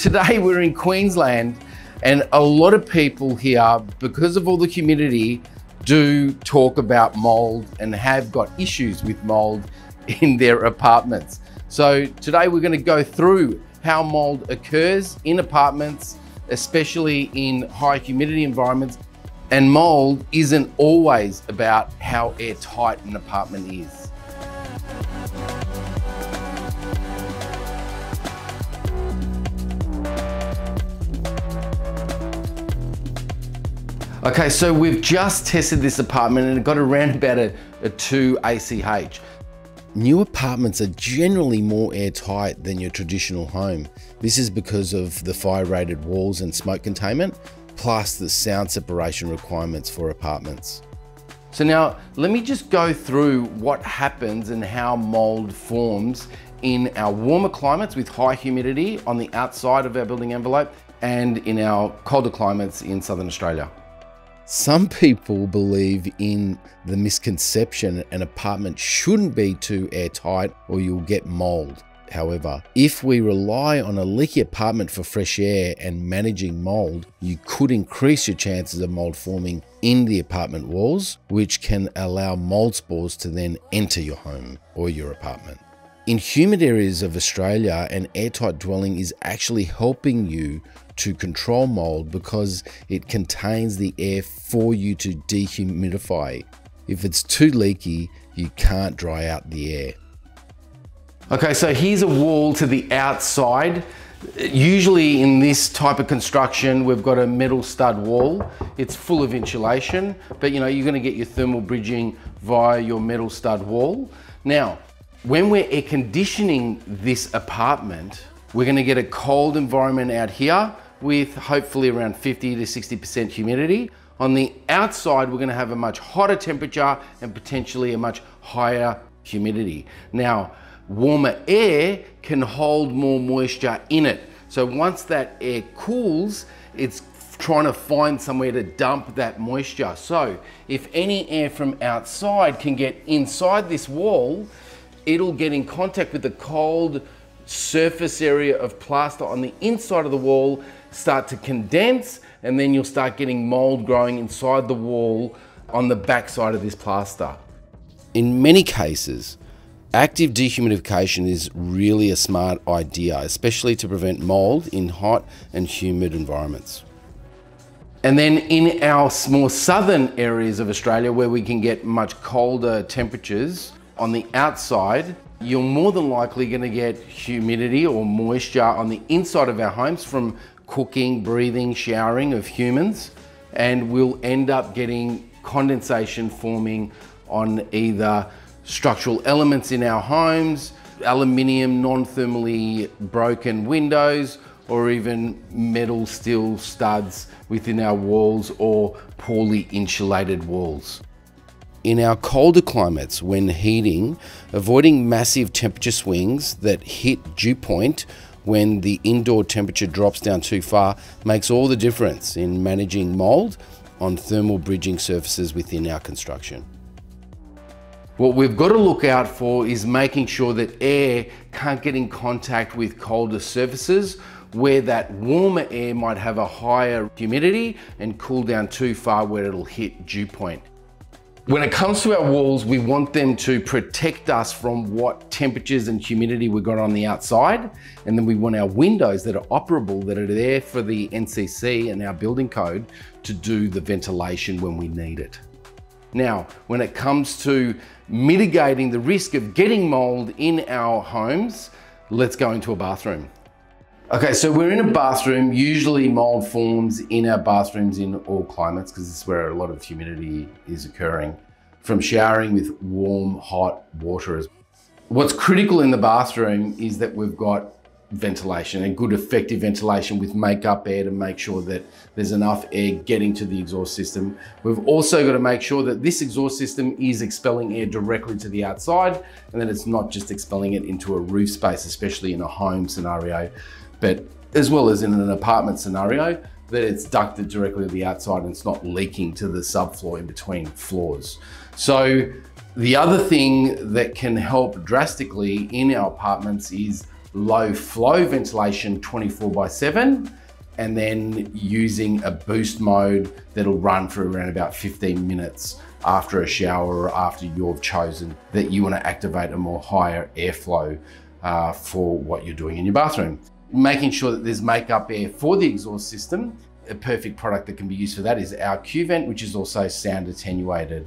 today we're in Queensland and a lot of people here, because of all the humidity, do talk about mold and have got issues with mold in their apartments. So today we're going to go through how mold occurs in apartments, especially in high humidity environments. And mold isn't always about how airtight an apartment is. Okay, so we've just tested this apartment and it got around about a, a 2 ACH. New apartments are generally more airtight than your traditional home. This is because of the fire rated walls and smoke containment, plus the sound separation requirements for apartments. So now let me just go through what happens and how mold forms in our warmer climates with high humidity on the outside of our building envelope and in our colder climates in Southern Australia. Some people believe in the misconception an apartment shouldn't be too airtight or you'll get mold. However, if we rely on a leaky apartment for fresh air and managing mold, you could increase your chances of mold forming in the apartment walls, which can allow mold spores to then enter your home or your apartment. In humid areas of Australia, an airtight dwelling is actually helping you to control mold because it contains the air for you to dehumidify. If it's too leaky, you can't dry out the air. Okay, so here's a wall to the outside. Usually in this type of construction, we've got a metal stud wall. It's full of insulation, but you know, you're gonna get your thermal bridging via your metal stud wall. Now, when we're air conditioning this apartment, we're gonna get a cold environment out here with hopefully around 50 to 60% humidity. On the outside, we're gonna have a much hotter temperature and potentially a much higher humidity. Now, warmer air can hold more moisture in it. So once that air cools, it's trying to find somewhere to dump that moisture. So if any air from outside can get inside this wall, it'll get in contact with the cold surface area of plaster on the inside of the wall start to condense and then you'll start getting mold growing inside the wall on the back side of this plaster. In many cases, active dehumidification is really a smart idea, especially to prevent mold in hot and humid environments. And then in our more southern areas of Australia where we can get much colder temperatures, on the outside, you're more than likely gonna get humidity or moisture on the inside of our homes from cooking, breathing, showering of humans, and we'll end up getting condensation forming on either structural elements in our homes, aluminium non-thermally broken windows, or even metal steel studs within our walls or poorly insulated walls. In our colder climates, when heating, avoiding massive temperature swings that hit dew point when the indoor temperature drops down too far makes all the difference in managing mold on thermal bridging surfaces within our construction. What we've got to look out for is making sure that air can't get in contact with colder surfaces where that warmer air might have a higher humidity and cool down too far where it'll hit dew point. When it comes to our walls, we want them to protect us from what temperatures and humidity we've got on the outside. And then we want our windows that are operable, that are there for the NCC and our building code to do the ventilation when we need it. Now, when it comes to mitigating the risk of getting mold in our homes, let's go into a bathroom. Okay, so we're in a bathroom. Usually mold forms in our bathrooms in all climates because this is where a lot of humidity is occurring from showering with warm, hot water. What's critical in the bathroom is that we've got ventilation and good effective ventilation with make-up air to make sure that there's enough air getting to the exhaust system. We've also got to make sure that this exhaust system is expelling air directly to the outside and that it's not just expelling it into a roof space, especially in a home scenario but as well as in an apartment scenario, that it's ducted directly to the outside and it's not leaking to the subfloor in between floors. So the other thing that can help drastically in our apartments is low flow ventilation 24 by 7 and then using a boost mode that'll run for around about 15 minutes after a shower or after you've chosen that you want to activate a more higher airflow uh, for what you're doing in your bathroom. Making sure that there's makeup air for the exhaust system. A perfect product that can be used for that is our Q-Vent, which is also sound attenuated.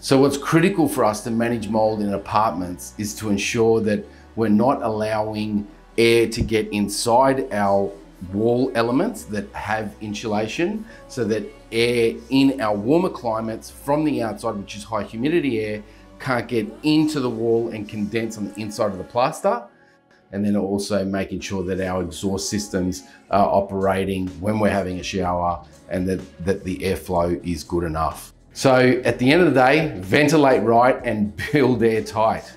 So what's critical for us to manage mold in apartments is to ensure that we're not allowing air to get inside our wall elements that have insulation so that air in our warmer climates from the outside, which is high humidity air, can't get into the wall and condense on the inside of the plaster. And then also making sure that our exhaust systems are operating when we're having a shower and that, that the airflow is good enough. So at the end of the day, ventilate right and build airtight.